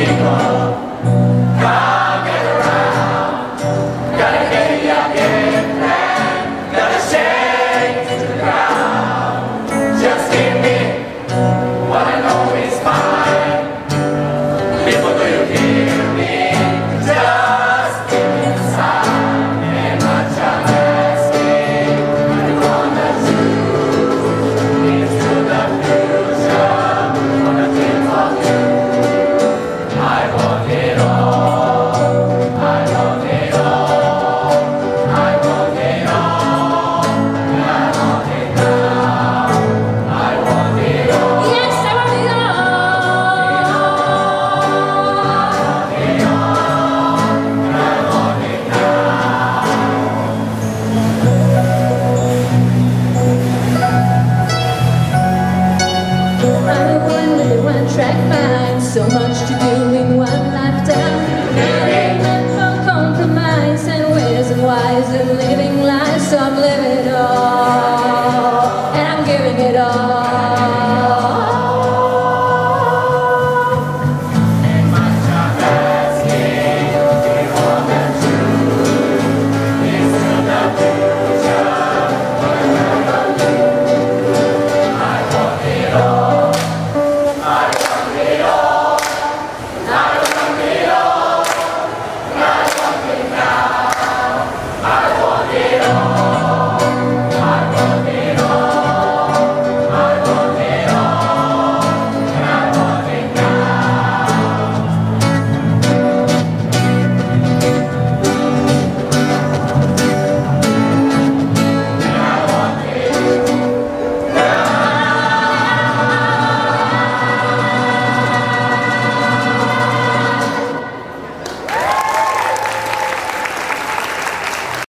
Because So much to do in one lifetime Not for compromise And living life, So I'm living it all. And I'm giving it all.